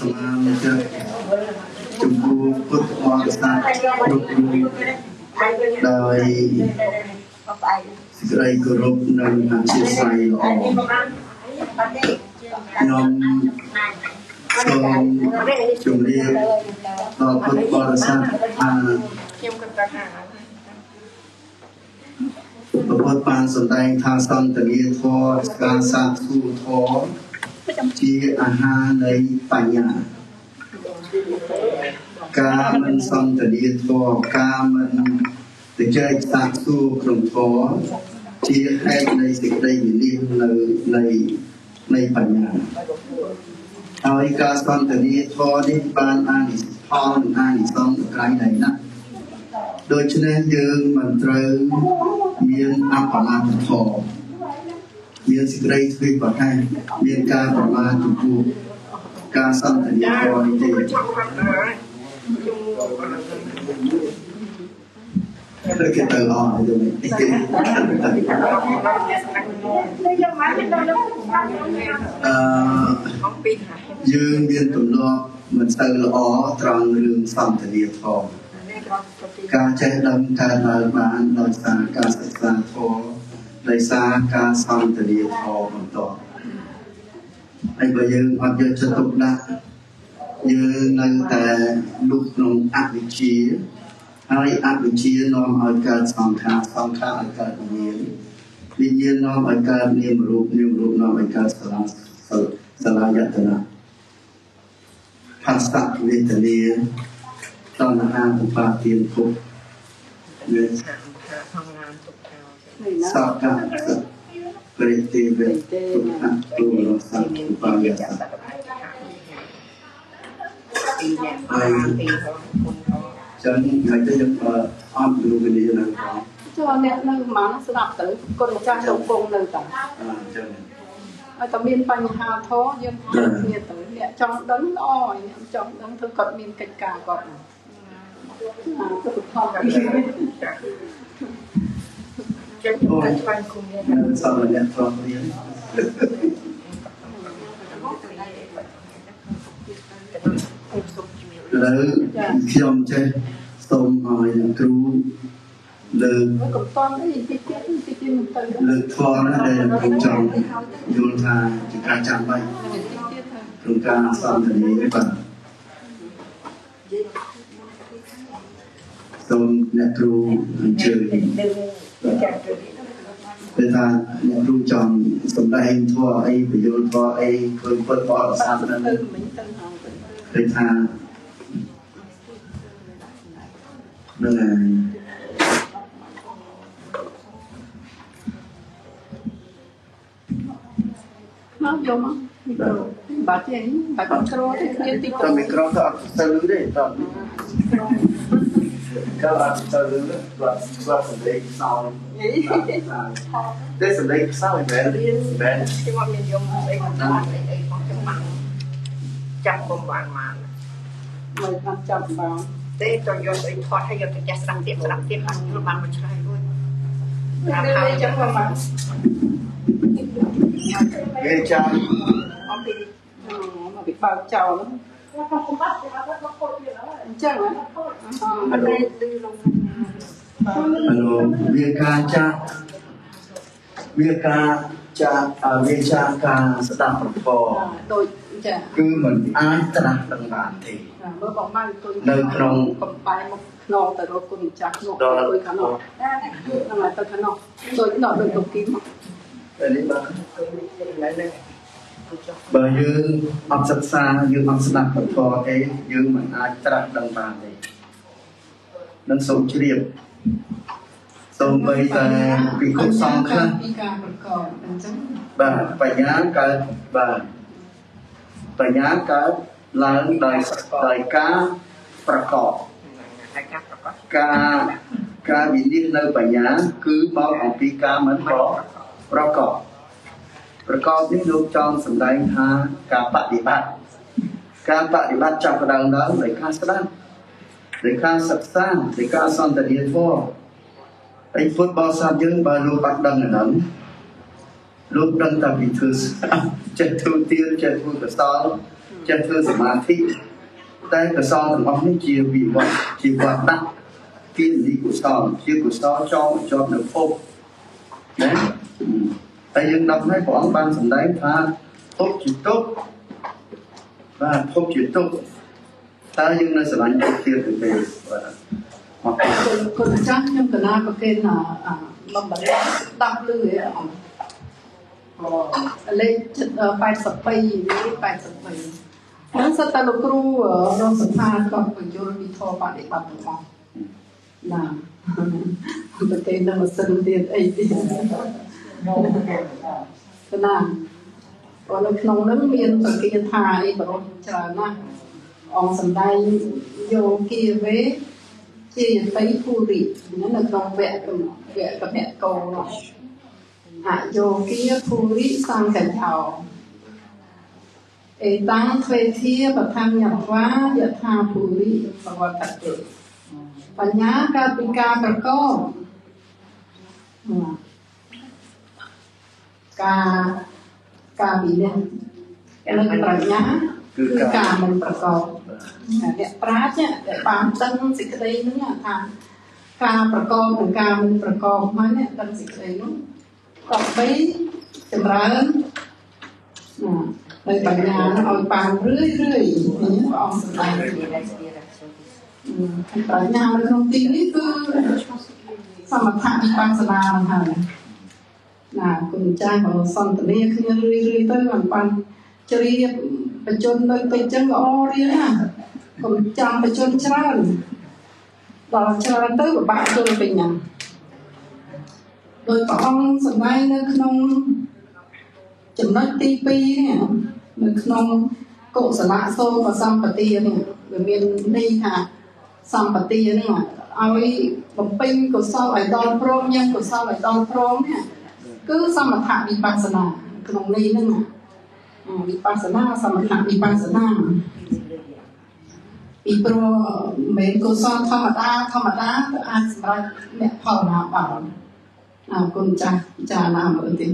សមាជិកចំពោះពុទ្ធបរិស័ទគ្រប់រូបដោយសេចក្តីគោរពនិងអធិស្ឋានល្អខ្ញុំសូមជម្រាបដល់ពុទ្ធបរិស័ទថាខ្ញុំគិតថាពុទ្ធបានសម្ដែងថាសន្តានាធម៌ការសាធុធម៌ ជាអាហារនៃបញ្ញាការមិនសន្តានាធម៌ការមិនទៅចែកសាធុក្នុងធម៌ជាហេតុនៃសេចក្តីវិនិច្ឆ័យនៅនៃនៃបញ្ញាហើយការសន្តានាធម៌នេះបានអានិផលនិងអានិសង្សក្រៃណៃណាស់ដូច្នេះយើងមិនត្រូវមានអបមាទធម៌ មានសេចក្តីធ្វើប្រហែលមានការប្រមាថចំពោះការសន្តានាធម៌នេះទេតែគេទៅអស់ទៅនេះគេអឺយើងមានទម្លាប់មិនសូវល្អត្រង់រឿងសន្តានាធម៌ការចេះដឹងកើតឡើងបានដោយសារការសិក្សាធម៌ ដោយសារការសន្ទនាធម៌បន្តហើយបើយើងអត់យកចិត្តទុកដាក់យើងនៅតែលុបក្នុងអវិជ្ជាហើយអវិជ្ជានាំឲ្យកើតសង្ខារសង្ខារឲ្យកើតវិញ្ញាណវិញ្ញាណនាំឲ្យកើតនាមរូបនាមរូបនាំឲ្យកើតសលាសលាយតនាផាសៈវេទនាតណ្ហាឧបាទានភពវាសកកប្រេតិវេទុក្ខទុរសៈឧបាយសៈហើយចឹងហើយទៅយើងអត់รู้វិនិច្ឆ័យនៅចូលអ្នកនៅប្រហែលស្ដាប់ទៅគុណម្ចាស់លោកគង់នៅតាអញ្ចឹងហើយតែមានបញ្ហាធោយើងគ្នាទៅអ្នកចង់ដឹងល្អអ្នកចង់ដឹងធ្វើគាត់មានកិច្ចការគាត់សុខភាព ចឹងខ្ញុំតែឆ្លងគុំនេះសំអ្នកត្រង់រៀនឥឡូវខ្ញុំចេះសូមឲ្យគ្រូលើកកំតន់អីតិចទៀតតិចទៀតមិនទៅលើកធម៌ណាដែលខ្ញុំចង់យល់ថាជាការចាំបាច់ក្នុងការសន្ទនាបាទសូមអ្នកគ្រូអញ្ជើញ គឺថាអ្នកគ្រូចង់សម្ដែងធម៌អីបញ្យលធម៌អីធ្វើពុទ្ធបរិស័ទហ្នឹងគឺថានឹងហើយមកយកមកមីក្រូបាត់ទេបាត់មីក្រូទេគ្នាទីតមីក្រូទៅអត់ទៅលឺទេតក៏អត់ទៅលឺបាទបាទសម្លេងសោយតែ សម្លេងសោយមែនមែនខ្ញុំអត់មានយកអីមកតាមអីអីផងខ្ញុំបានចាប់បំបានមកមិនបានចាប់បានទេទៅយកអីថតឲ្យយកទៅចាស់ស្ដាប់ទៀតស្ដាប់ទៀ តបានបានមកឆ្លើយរួចតាមហើយចឹងមកបានវាចាំអំពីមកពីបើកចោលអញ្ចឹងអត់ទេឌឺលងអានោះវាការចាស់វាការចាស់វាចាស់ការស្ដាប់ប្រពរដូចចាគឺមិនអាចត្រាស់ដឹងបានទេមើលបងបានគុណនៅក្នុងកំបែមកខ្នងទៅរកគុណម្ចាស់នោះទៅខាងនោះហ្នឹងទៅខាងនោះដូចនោះដូចទុកគីមកតែនេះបាទ បើយើងអត់សិក្សាយើងអត់ស្ដាប់ពធទេយើងមិនអាចត្រាស់ដឹងបានទេនឹងសូមជ្រាបសូមបីតែពិខុសង្ឃខ្លះពីការប្រកបអញ្ចឹងបាទបញ្ញាកើតបាទបញ្ញាកើតឡើងដោយដោយការប្រកបការការវិនិច្ឆ័យនៅបញ្ញាគឺមកអំពីការមិនប្រកប ប្រកបនេះលោកចង់សម្ដែងថាការបដិបត្តិការបដិបត្តិចាប់ផ្ដើមឡើងដោយការស្ដាប់ដោយការសិក្សាដោយការសន្ទនាធម៌ហើយពុទ្ធបរិស័ទយើងបើលោកបាត់ដឹងហ្នឹងលោកដឹងតែពីធ្វើចេះធ្វើទៀនចេះធ្វើកសលចេះធ្វើសមាធិតែកសលទាំងអស់នេះជាវិវត្តជាវត្តដាក់គិរិកុសលជាកុសលចងជាប់នៅភពណា តែយើងដឹងហើយព្រះអង្គបានសម្ដែងថាភពជាទុកបាទភពជាទុកតើយើងនៅស្រឡាញ់ទុកទៀតឬទេបាទមកគុណចាស់ខ្ញុំកណាប្រគេនបំបត្តិស្ដាប់លឺអង្គលេខ82វា82ហ្នឹងសិតតែលោកគ្រូរងសំខាន់ក៏បញ្យល់វិធបដិបត្តិទាំងអស់ណាប្រទេសនឹងមិនសិនទៀតអីទៀត ណាព្រោះនៅក្នុងនឹងមានបកាថាអីបរិបច្រើនណាស់អង្គសំដែងយោគាវេជាយតីភូរិនៅក្នុងវគ្គវគ្គកភៈកោនោះអយោគាភូរិសង្កញ្ឆោអេតាំងទ្វេធាបឋមញវាយថាភូរិសវតតេបញ្ញាកើតពីការប្រកប ការការវិនិច្ឆ័យនិងប្រាជ្ញាគឺការមិនប្រកបអ្នកប្រាជ្ញដែលបានដឹងសេចក្តីហ្នឹងថាការប្រកបនិងការមិនប្រកបហ្នឹងដឹងសេចក្តីហ្នឹងក៏បីចម្រើននៅបញ្ញាឲ្យបានរឿយរឿយព្រះអង្គសម្ដែងបញ្ញានៅក្នុងទីនេះគឺសមថវិបស្សនាហ្នឹងហើយ ណាគុណចាស់ក៏សន្ទនាគ្នារឿយរឿយទៅមិនបានជ្រាបបញ្ជននៅពេញចឹងល្អរៀនណាកុំចាំបញ្ជនច្រើនដល់ច្រើនទៅពិបាកជល់ពេញណាដោយព្រះអង្គសម្ដែងនៅក្នុងចំណុចទី2នេះនៅក្នុងកុសលៈសោកសម្បទានេះវាមានន័យថាសម្បទានេះឲ្យបំពេញកុសលឲ្យដល់ព្រមយ៉ាងកុសលឲ្យដល់ព្រមនេះ គឺសមថវិបស្សនាក្នុងន័យហ្នឹងវិបស្សនាសមថវិបស្សនាពីព្រោះមិនកុសលធម្មតាធម្មតាទៅអាចសម្រាប់អ្នកផលណាបានអរគុណចាស់ពិចារណាមើលទៀត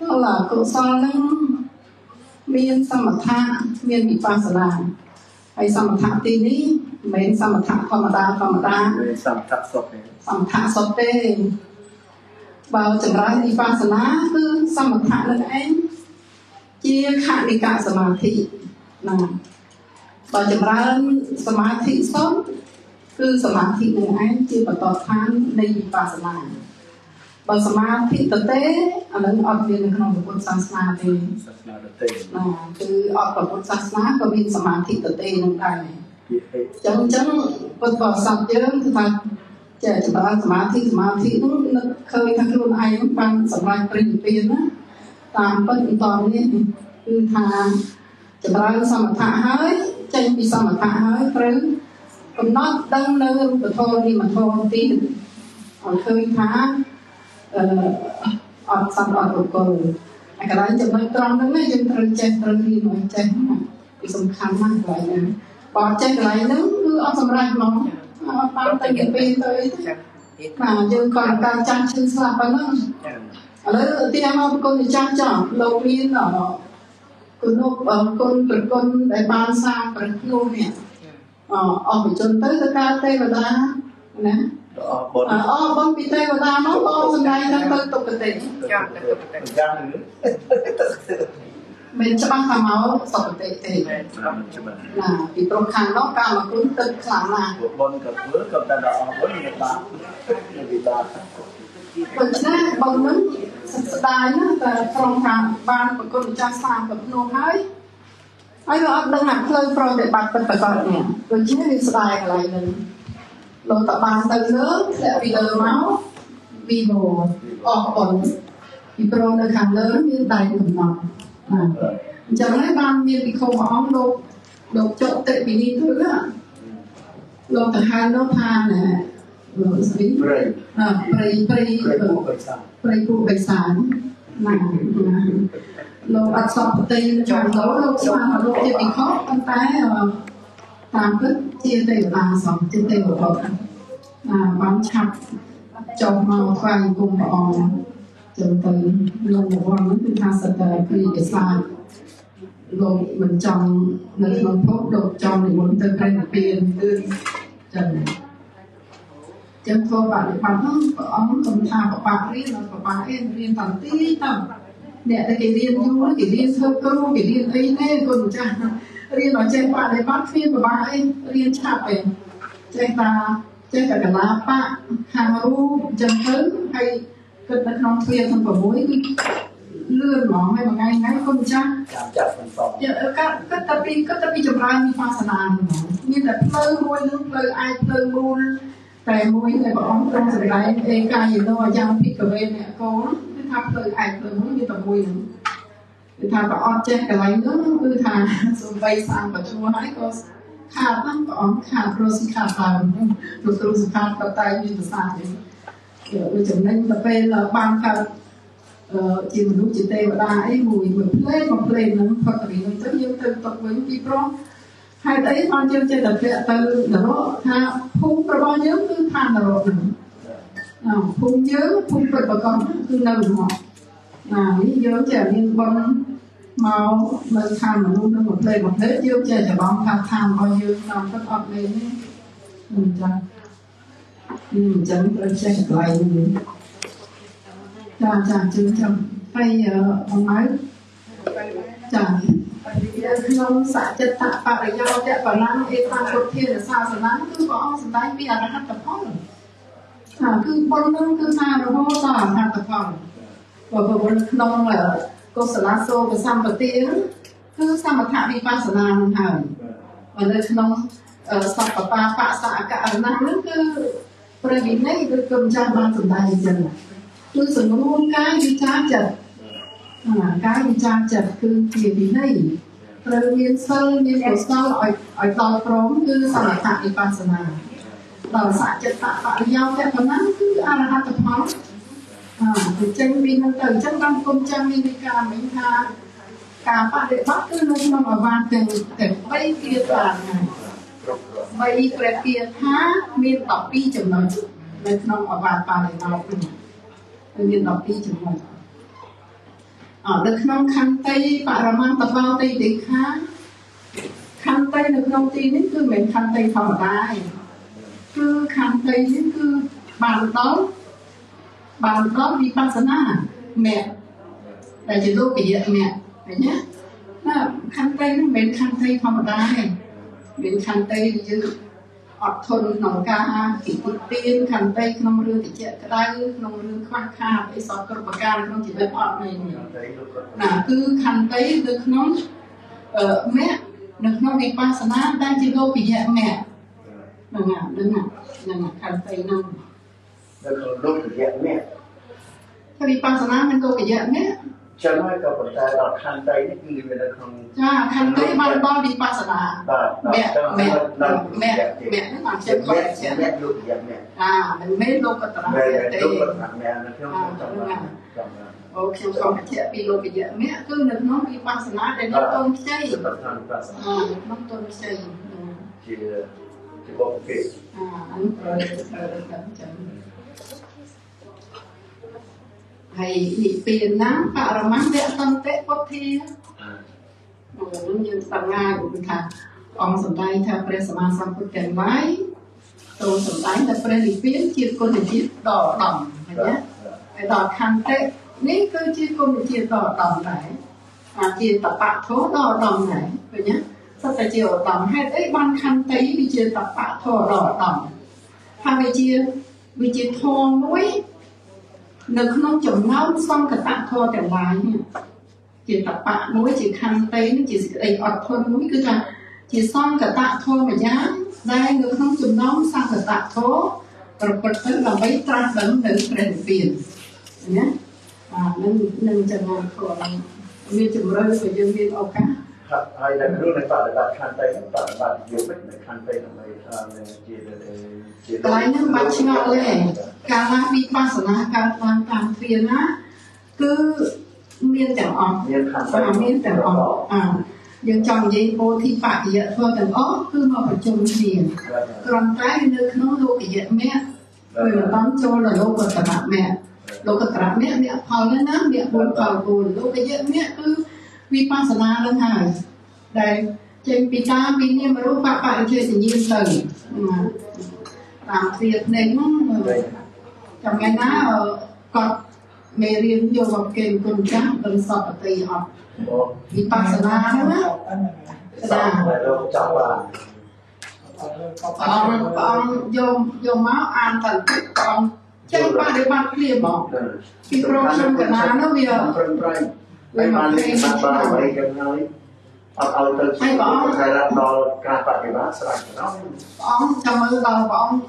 ដល់កុសលហ្នឹងមានសមថៈមានវិបស្សនាហើយសមថៈទីនេះមិនមែនសមថៈធម្មតាធម្មតាសមថៈសុទ្ធទេសមថៈសុទ្ធទេ បើចម្រើនវិបស្សនាគឺសមថៈនឹងឯងជាខនិកសមាធិណាបើចម្រើនសមាធិសុទ្ធគឺសមាធិនឹងឯងជាបន្តឋាននៃវិបស្សនាបើសមាធិតទេអានឹងអត់មាននៅក្នុងពុទ្ធសាសនាទេសាសនាតទេណាគឺអត់ពុទ្ធសាសនាក៏មានសមាធិតទេនឹងដែរចឹងចឹងពុទ្ធបរិស័ទយើងគឺថា ចេះចម្រើនសមាធិសមាធិនោះនឹកឃើញថាខ្លួនឯងបានសម្រេចព្រះនិព្វានណាតាមពិតបន្តនេះគឺថាចម្រើនសមថៈហើយចេញពីសមថៈហើយត្រូវកំណត់ដឹងនៅរូបធម៌និមធម៌ទីឲ្យឃើញថាអឺអត់សំអត់បុគ្គលហើយកន្លែងចំណុចត្រង់ហ្នឹងយើងត្រូវចេះត្រូវរៀនឲ្យចេះពីសំខាន់ណាស់កន្លែងហ្នឹងបើចេះកន្លែងហ្នឹងគឺអត់សម្រេចហ្មងអត់ បានតែគេពេលទៅបាទយើងគាត់ការចាស់ឈឺស្លាប់ប៉ុណ្ណឹងឥឡូវទីមកគុណចាស់ចាស់លោកមានគុណគុណប្រគុណដែលបានសាងព្រះនោះនេះអអស់បញ្ជនទៅទៅការទេវតាណាអរបុណ្យអរបុណ្យពីទេវតាមកបងសំដែងទៅទៅទុគតិចាទៅទុគតិយ៉ាងនេះ មិនច្បាស់ថាមកសុគតិទេច្បាស់ច្បាស់ណាពីព្រោះខាងនោះកាមគុណទឹកខ្លាំងណាស់បុណ្យក៏ធ្វើក៏តែដល់អរបុណ្យមានបាបមានវិបាកដូច្នេះបងនឹងស្ដាយណាស់តែក្រុមខាងបានប្រគុណម្ចាស់សាមកំភ្នោះហើយហើយវាអត់ដឹងថាផ្លូវប្រតិបត្តិពិតប្រាកដនេះដូច្នេះវាស្ដាយកន្លែងនេះលោកតបានទៅលើធ្លាក់ពីលើមកវីវអស់ប៉ុនពីព្រមនៅខាងលើមានដៃកំណត់ អញ្ចឹងហើយបានមានពិខុមួយអង្គលោកលោកចុកតិពីនេះទៅលោកទៅហៅនោះថាណាលោកស្រីព្រៃព្រៃព្រៃព្រៃពួកបិសានណាលោកអត់សពប្រទេសចូលលោកលោកស្មានលោកជាពិខុប៉ុន្តែតាមពិតជាទេវតាសង្ឃជាទេវបុត្រណាបានឆាប់ចុះមកថ្វាយគុំព្រះអង្គ ចឹងទៅលោកវងគឺថាសិតតែព្រីកសាលោកមិនចង់នៅក្នុងភពលោកចង់និមន្តទៅព្រះនិព្វានគឺចឹងចឹងធ្វើបដិបត្តិហ្នឹងព្រះអង្គគំថាបបាក់រៀនបបាក់អីរៀនតាំងទីតាំងអ្នកដែលគេរៀនយូរគេរៀនធ្វើគ្រូគេរៀនអីទេគុណម្ចាស់រៀនឲ្យចេះបដិបត្តិគ្មានបបាក់អីរៀនឆាប់ឯងចេះតាចេះតែកលាបៈខាងរូបចឹងទៅហើយ គិតនៅក្នុងទ្វារទាំង6គឺលឿនហ្មងហើយមួយថ្ងៃថ្ងៃគុណម្ចាស់ចាំចាត់បន្តគាត់គាត់តែពីគាត់តែពីចម្រើនវិបស្សនាហ្មងមានតែផ្លូវមួយនឹងផ្លូវអាចផ្លូវមូលតែមួយតែព្រះអង្គទ្រង់សម្ដែងឯកាយនោយ៉ាងភិក្ខវេអ្នកកូនគឺថាផ្លូវឯកផ្លូវមួយមានតែមួយហ្នឹងគឺថាប្រអត់ចេះកន្លែងនោះគឺថាសំបីសាំបច្ចុប្បន្នហើយក៏ខាតហ្នឹងព្រះអង្គខាតរស់ខាតតាមលោកគ្រូសុខាតក៏តែមានប្រសាទទេ គឺចំណេញទៅពេលបានកើតជាមនុស្សជាទេវតាអីមួយមួយផ្លេមកផ្លេនឹងផុតពីនឹងទៅយើងទៅតកវិញពីព្រោះហេតុអីបានយើងចេះតែពាក់ទៅនរកថាភូមិរបស់យើងគឺឋាននរកហ្នឹងភូមិយើងភូមិពិតប្រកបគឺនៅមកណានេះយើងចេះមានបុណ្យមកនៅឋានមនុស្សនឹងមួយផ្លេមួយផ្លេយើងចេះច្រឡំថាឋានរបស់យើងតាមពិតអត់មែនទេអញ្ចឹង អញ្ចឹងត្រូវចេះកន្លែងនេះចាចាជឿចាំហើយអង្អើចាក្នុងសច្ចតបរិយោតបរណអេតាពុទ្ធាសាសនាគឺព្រះអង្គសម្ដែងពីអរហត្តផលថាគឺបុណ្យនោះគឺថារហូតដល់អរហត្តផលបើបុណ្យក្នុងកុសលសោកសម្បទាគឺសមថវិបស្សនានឹងហើយបើនៅក្នុងសពបាបសអកអរណហ្នឹងគឺ ព្រះវិន័យឬគុំចាស់បានសម្ដែងអញ្ចឹងគឺសម្រួលកាយវិចារចិត្តកាយវិចារចិត្តគឺជាវិន័យត្រូវមានសិលមានកុសលឲ្យឲ្យដល់ព្រមគឺសមថវិបស្សនាដល់សច្ចតបរិយោគៈប៉ុណ្ណាគឺអរហត្តផលអើទៅចេញពីនោះទៅអញ្ចឹងបានគុំចាំមានវិការមិញថាការបដិបត្តិគឺនៅក្នុងអវាទទាំងទាំង3ទៀតបានហើយ 3ព្រះគាថាមាន12ចំណុចនៅក្នុងអវាទបដិបត្តិនេះគឺមាន12ចំណុចអត់នៅក្នុងខន្តីបរមន្តបោតិតិខាខន្តីនៅក្នុងទីនេះគឺមិនខន្តីធម្មតាទេគឺខន្តីនេះគឺបានដល់បានដល់វិបស្សនាមគ្គដែលជាលោកយៈមគ្គឃើញទេណាខន្តីនេះមិនមែនខន្តីធម្មតាទេ មានខន្តីយើងអត់ធន់ក្នុងការគិតទៀនខន្តីក្នុងរឿងតិចក្តៅក្នុងរឿងខ្វះខាតអីសពគ្រប់ប្រការក្នុងជីវិតអត់មានណាគឺខន្តីនៅក្នុងអឺមគ្គនៅក្នុងវិបស្សនាដែលជាលោគយៈមគ្គហ្នឹងហ្នឹងហ្នឹងខន្តីហ្នឹងនៅក្នុងលោគយៈមគ្គវិបស្សនាមានលោគយៈមគ្គ ចឹងហើយក៏ប៉ុន្តែដល់ខន្តីនេះគឺវានៅក្នុងចាខន្តីបានដល់វិបស្សនាបាទមគ្គមគ្គមគ្គមគ្គហ្នឹងបានចិត្តគាត់ជាមគ្គលោកយ៉ាងមគ្គអាមិនមែនលោកតរៈទេលោកតរៈមគ្គនៅក្នុងចំណាអូខ្ញុំសូមបញ្ជាក់ពីលោកវិយមគ្គគឺនៅក្នុងវិបស្សនាដែលនៅតូនខ្ចីអឺក្នុងតូនខ្ចីជាជាបុព្វគេអាហ្នឹងត្រូវត្រូវទៅចឹង ហើយនិព្វានណាបរមញ្ញវសន្តិពុទ្ធានោះយើងស្ដាប់ងាយគឺថាអង្គសម្ដែងថាព្រះសម្មាសម្ពុទ្ធទាំងឡាយទូលសម្ដែងថាព្រះនិព្វានជាគុណជាតិដ៏ដំឃើញទេហើយដល់ខន្តិនេះគឺជាគុណជាតិដ៏ដំដែរអាជាតបៈធោដ៏ដំដែរឃើញទេសត្វតែជាឧត្តមហេតុអីបានខន្តិវាជាតបៈធោដ៏ដំហើយវាជាវាជាធម៌មួយ នៅក្នុងចំណោមសង្កតធម៌ទាំងឡាយនេះជាតបៈមួយជាខន្តីនេះជាសេចក្តីអត់ធន់មួយគឺថាជាសង្កតធម៌មួយយ៉ាងដែលនៅក្នុងចំណោមសង្កតធម៌ប្រព្រឹត្តទៅដើម្បីត្រាស់ដឹងនៅព្រះនិព្វានណាអានឹងនឹងចំណោមធម៌មានជំរឿនក៏យើងមានឱកាស ហើយដែលគ្រូនៃបដិបត្តិខន្តីបដិបត្តិយុគនៃខន្តីដើម្បីជាជាកន្លែងហ្នឹងបាច់ឆ្ងល់ទេកាលណាវិបស្សនាកើតឡើងតាមទ្វាណាគឺមានទាំងអស់មានខន្តីមានទាំងអស់អាយើងចង់និយាយពោធិបតិយធម៌ទាំងអស់គឺមកប្រជុំគ្នាគ្រាន់តែនៅក្នុងលោកយៈមគ្គពេលមិនបានចូលដល់លោកតរៈមគ្គលោកតរៈមគ្គមគ្គផលណាមគ្គ4ផល4លោកយៈមគ្គគឺ វិបស្សនានឹងហើយដែលចេញពីការពីនាមរូបបរិជេទញ្ញាណទៅតាមទ្វាភ្នែកហ្នឹងចាំថ្ងៃណាគាត់មេរៀនយកមកគេគុណចាស់ដឹងសពតិអត់វិបស្សនាហ្នឹងណាស្ដាប់ទៅចាំបានអង្គអង្គយកយកមកអានទៅអង្គចេញបដិបត្តិភ្លាមហ្មងពីព្រោះខ្ញុំកណានោះវាប្រឹងប្រែង វាមកលេងបានបានអ្វីយ៉ាងហើយអត់ឲ្យទៅជាខែរដល់ការបដិបត្តិស្រេចទៅព្រះអង្គចាំមើលដល់ព្រះអង្គ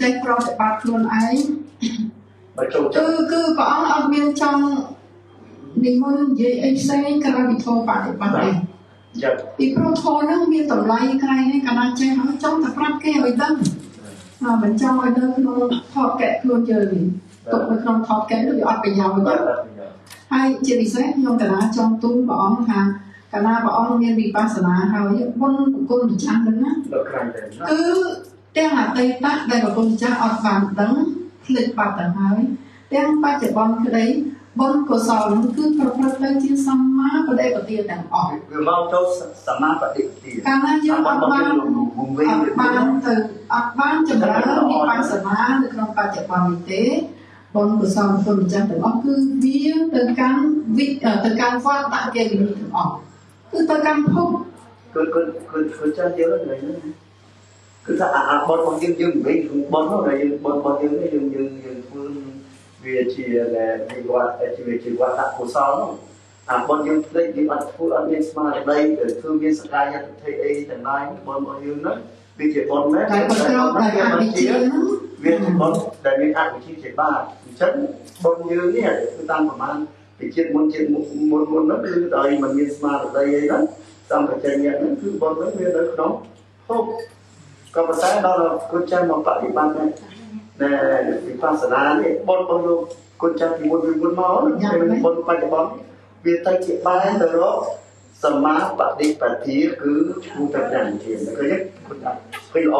ចេះប្រតិបត្តិខ្លួនឯងបើចូលគឺគឺព្រះអង្គអត់មានចង់និមន្តនិយាយអីផ្សេងក្រៅពីធម៌បដិបត្តិទេចាពីព្រោះធម៌ហ្នឹងមានតម្លៃក្រៃនេះកាលណាចេះហើយចង់តែប្រាប់គេឲ្យដឹងមកមិនចង់ឲ្យនៅក្នុងថតកែខ្លួនយើងទុកនៅក្នុងថតកែនោះវាអត់ប្រយោជន៍ទេ ហើយជាពិសេសខ្ញុំកណាចង់ទូលព្រះអង្គថាកាលណាព្រះអង្គមានវិបស្សនាហើយបុណ្យគុណម្ចាស់ហ្នឹងណាគឺទាំងអតីតដែលព្រះគុណម្ចាស់អត់បានដឹងភ្លេចបាត់ទៅហើយទាំងបច្ចុប្បន្នក្តីបុណ្យកុសលនឹងគឺប្រព្រឹត្តទៅជាសម្មាបដិបទាទាំងអស់វាមកចូលសម្មាបដិបទាកាលណាយើងអត់បានអត់បានទៅអត់បានចម្រើនវិបស្សនានៅក្នុងបច្ចុប្បន្ននេះទេ បុណ្យកុសលគុណម្ចាស់ទាំងអស់គឺវាទៅកាន់វិទៅកាន់វត្តដាក់គេវិនិច្ឆ័យទាំងអស់គឺទៅកាន់ភពគឺគឺគឺគឺចាស់យើងហ្នឹងគឺថាអាបុណ្យរបស់យើងយើងវិញបុណ្យនោះដែលយើងបុណ្យរបស់យើងយើងយើងយើងធ្វើវាជាវិវត្តជាជាវត្តកុសលនោះអាបុណ្យយើងភ្លេចយើងអត់ធ្វើអត់មានស្មារតីធ្វើមានសកាយតិធិអីទាំងឡាយបុណ្យរបស់យើងនោះវាជាបុណ្យមែនតែប៉ុន្តែតែអវិជ្ជាវាជាបុណ្យដែលមានអវិជ្ជាជាបាបអញ្ចឹងបុណ្យយើងនេះគឺតាមប្រមាណពីជាតិមុនជាតិមុនមុននោះគឺដោយមិនមានស្មារតីអីហ្នឹងសំបជញ្ញៈហ្នឹងគឺបុណ្យហ្នឹងវានៅក្នុងភពក៏ប៉ុន្តែដល់គុណចាស់មកបប្រតិបត្តិដែរដែលវិបស្សនានេះបុណ្យរបស់លោកគុណចាស់ពីមុនពីមុនមកមានបុណ្យបច្ចុប្បន្នវាទៅជាបែរទៅរកសមាបតិបទាគឺឈ្មោះតែប្រាំជាឃើញគុណចាស់ឃើញល្អ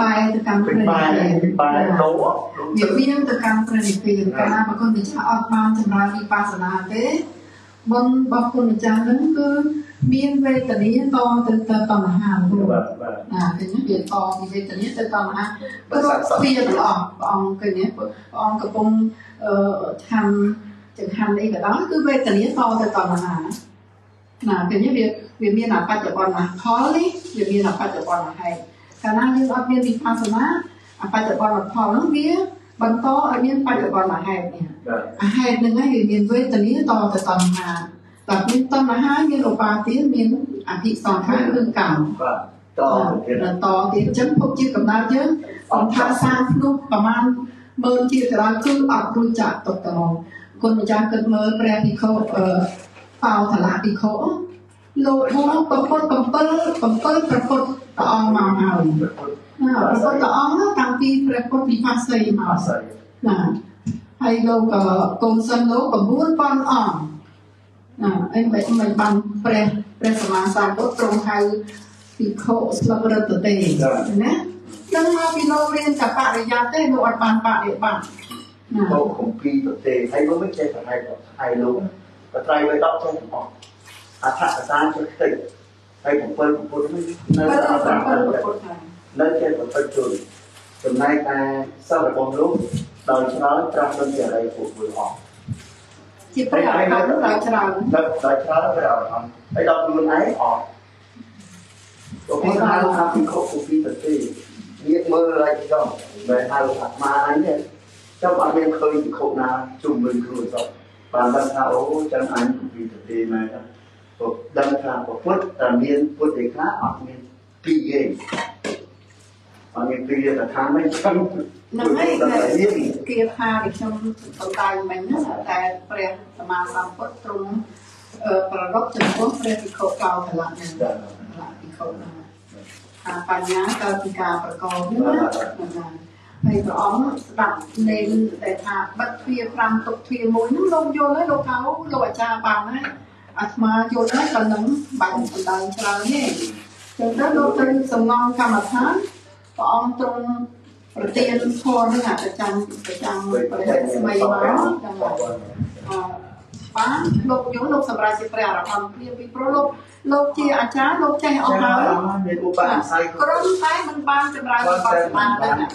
បែរទៅកាន់ព្រះនិព្វានបែរទៅនិព្វានទៅកាន់ព្រះនិព្វានកាលណាប្រគុណម្ចាស់អត់បានចម្រើនវិបស្សនាទេបុណ្យរបស់គុណម្ចាស់ហ្នឹងគឺមានវេទនាតទៅទៅតណ្ហាលោកណាឃើញវាតពីវេទនាទៅតណ្ហាព្រោះវាទាំងអស់ព្រះអង្គឃើញព្រះអង្គកំពុងអឺថាំចង្ហាន់អីក៏ដោយគឺវេទនាតទៅតណ្ហាណាឃើញវាវាមានអបច្ចុប្បន្នផលនេះវាមានអបច្ចុប្បន្នហេតុ កាលណាយើងអត់មានវិបស្សនាអបច្ចុប្បន្នផលហ្នឹងវាបន្តឲ្យមានបច្ចុប្បន្នហេតុនេះហេតុហ្នឹងហើយវាមានវេទនាតទៅតណ្ហាតែមានតណ្ហាមានឧបាទានមានអភិសង្ខារគឺកម្មបាទតទៀតតទៀតអញ្ចឹងភពជាកំណើតយើងអង្គថាសាងភ្នោះប្រមាណមើលជាក្រោយគឺអត់រួចចាក់ទុកតគុណម្ចាស់គិតមើលព្រះភិក្ខុអឺបោថលាភិក្ខុលោកមកប្រពុត7 7ប្រពុត ព្រះអង្គមកហើយណាព្រះពុទ្ធអង្គតាំងពីព្រះពុទ្ធវិបស្សីមកណាហើយលោកកូនសិនលោក9000អង្គណាអីមិនមិនបានព្រះព្រះសម្មាសម្ពុទ្ធទ្រង់ហៅភិក្ខុស្លឹករត់ទេណាដឹងមកពីលោករៀនតែបរិយាទេលោកអត់បានបរិបត្តិណាលោកគម្ពីរប្រទេសហើយលោកមិនចេះប្រហែលហើយលោកបត្រៃឲ្យ10ចុងអស់អត្ថកថាជាខ្ទេច ហើយ7ពុទ្ធនេះនៅអត្ថកថានៅចេះប្រតិជនចំណែកតែសិលរបស់លោកដោយច្រើនត្រាស់នឹងជារិយពួកមួយអស់ជាព្រះអរហន្តដោយច្រើនដោយច្រើនព្រះអរហន្តហើយដល់ខ្លួនឯងអត់ទៅពីហៅថាពីខុសពីប្រទេសវាមើលឲ្យចង់មិនហៅអាត្មាអញទេចាំអត់មានឃើញពីខុសណាជុំវិញខ្លួនសោះបានដឹងថាអូចឹងអញពីប្រទេសមែនទេ ពុទ្ធដឹងថាពុទ្ធតែមានពុទ្ធឯកាអត់មានពីរទេអត់មានពីរតែថាមិនចឹងនឹងហើយគាថាដែលខ្ញុំសម្ដែងមិញតែព្រះសម្មាសម្ពុទ្ធទ្រង់ប្ររពចំពោះព្រះភិក្ខុកោតលៈនឹងភិក្ខុថាបញ្ញាកើតពីការប្រកបណាហើយព្រះអង្គស្ដាប់នៃតែថាបិទទ្វា5ទុកទ្វា1ហ្នឹងលោកយល់ហើយលោកហៅលោកអាចារ្យបានហើយ អាត្មាយល់ហើយក៏នឹងបាញ់សម្ដែងច្រើនទេចឹងទៅលោកទៅសំងំកម្មដ្ឋានព្រះអង្គទ្រង់ប្រទានធម៌នឹងប្រចាំប្រចាំប្រចាំស្មីមកចឹងអបានលោកយល់លោកសម្រាប់ជាព្រះអរហន្តព្រាពីព្រោះលោកលោកជាអាចារ្យលោកចេះអស់ហើយមានឧបនិស្ស័យក្រុមតែមិនបានចម្រើនវិបស្សនាទេណា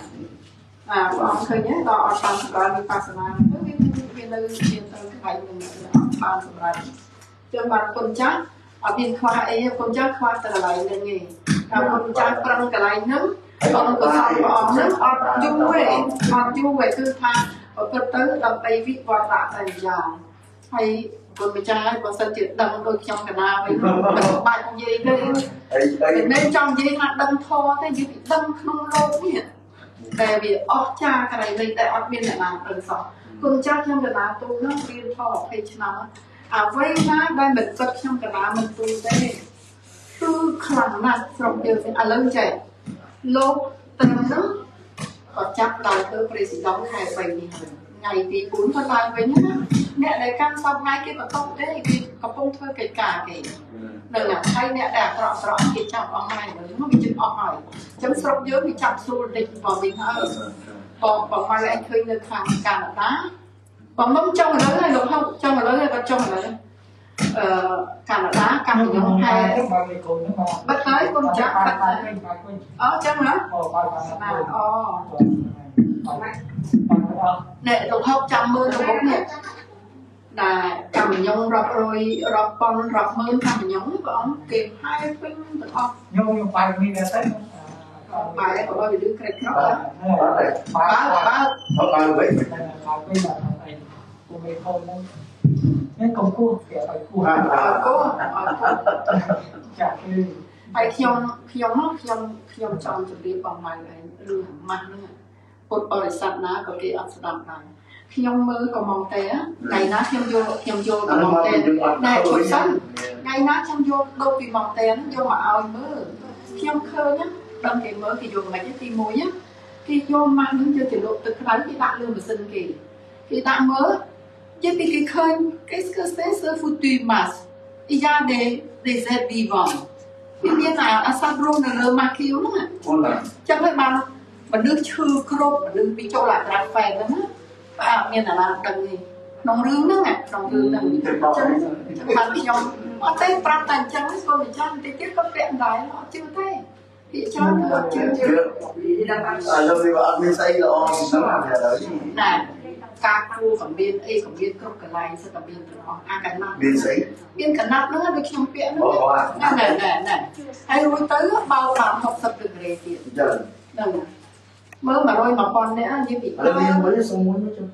អាបងអង្គឃើញទេដល់អត់បានចម្រើនវិបស្សនាទៅវាវានៅជាទៅខ្លាំងនឹងអត់បានសម្រាប់ ចឹងបានគុណចាស់អត់មានខ្វះអីគុណចាស់ខ្វះតែកន្លែងហ្នឹងឯងថាគុណចាស់ប្រឹងកន្លែងហ្នឹងអង្គកសលព្រះអង្គហ្នឹងអត់យូរទេអត់យូរទេគឺថាប្រព្រឹត្តទៅដើម្បីវិវត្តៈតែយ៉ាងហើយគុណម្ចាស់ហើយបើសិនជាដឹងដូចខ្ញុំកណាវិញមិនបាច់និយាយទេមិនចង់និយាយថាដឹងធម៌ទេនិយាយពីដឹងក្នុងលោកនេះតែវាអស់ចាកន្លែងនេះតែអត់មានអ្នកណាដឹងសោះគុណចាស់ខ្ញុំកណាទូនោះរៀនធម៌20ឆ្នាំ អ្វីណាដែលមិនគិតខ្ញុំកណាមិនទូទេគឺខ្លាំងណាស់ស្រុកយើងឥឡូវចេះលោកត្រឹមហ្នឹងក៏ចាប់ដល់ធ្វើប្រេស៊ីដងខែ3នេះហើយថ្ងៃទី4ក៏ឡើងវិញណាអ្នកដែលកាន់សពថ្ងៃគេបន្តទេគេកំពុងធ្វើកិច្ចការគេនៅណាហើយអ្នកដែលអាក្រក់ស្រក់គេចាប់អស់ហើយហ្នឹងវាជិតអស់ហើយអញ្ចឹងស្រុកយើងវាចាប់ស្រួលតិចបងវិញហើយបងបងមកឯងឃើញនៅខាងកាណាដា បងមុំចង់ឥឡូវហើយលោកហៅចង់ឥឡូវហើយគាត់ចង់ឥឡូវអឺកាណាដាកម្ពុជាហែបិទហើយកូនចាក់បិទហើយអូចឹងហ៎អូអូអ្នកលោកហុកចាំមើលលោកហុកនេះដែលកម្មញងរាប់រយរាប់ប៉ុនរាប់ម៉ឺនកម្មញងព្រះអង្គគេហែពេញទាំងអស់ញងខ្ញុំបាយមានតែទៅបាយក៏ឲ្យវាលឺក្រេកក្រោបើបើបើបើវិញបើវិញអី គូមេខំហ្នឹងនេះកុំគោះគេឲ្យគោះអត់គោះអត់ចាស់គឺហើយខ្ញុំខ្ញុំខ្ញុំខ្ញុំចង់ជម្រាបបងម៉ៅឯងរឿងអាម៉ាស់ហ្នឹងពុទ្ធបរិស័ទណាក៏គេអត់ស្ដាប់ដែរខ្ញុំមើលកំងតែថ្ងៃណាខ្ញុំយកខ្ញុំយកកំងតែតែពុទ្ធសិនថ្ងៃណាខ្ញុំយកដូចពីម៉ងតែយកមកឲ្យមើលខ្ញុំឃើញដឹងគេមើលគេយកមិនទី1គេយកម៉ាស់នឹងយកទៅលក់ទឹកក្តៅគេដាក់លើម៉ាស៊ីនគេគេដាក់មើល J'ai piqué comme, qu'est-ce que c'est ce foutu masque Il y a des, des êtres vivants. Puis bien, à sa drôle de le maquille, non Chẳng phải mà, mà nước chư krop, mà nước bị cho lại ra phèn đó á. À, miền là làm cần gì? Nông rương đó nè, nông rương đó. Chẳng mà khi nhông, ở đây prap tàn chân, cô mình chân, thì tiếp có kiện đại nó chưa thế. Thì cho nó chưa chưa. À, lâu thì bạn mình xây là ôm, nó làm nhà đấy. Nè, ការគួ រក៏មានអីក៏មានគ្រប់កន្លែងសិតតែមានទាំងអស់អាកណាត់មានស្អីមានកណាត់ហ្នឹងដូចខ្ញុំពាក់ហ្នឹងណែណែណែហើយរួចទៅបោកបាន60ដឺក្រេទៀតចាហ្នឹងមើល100 1000នាក់និយាយពីឥឡូវមានមួយសុំមួយមកចុះ